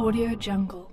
Audio Jungle.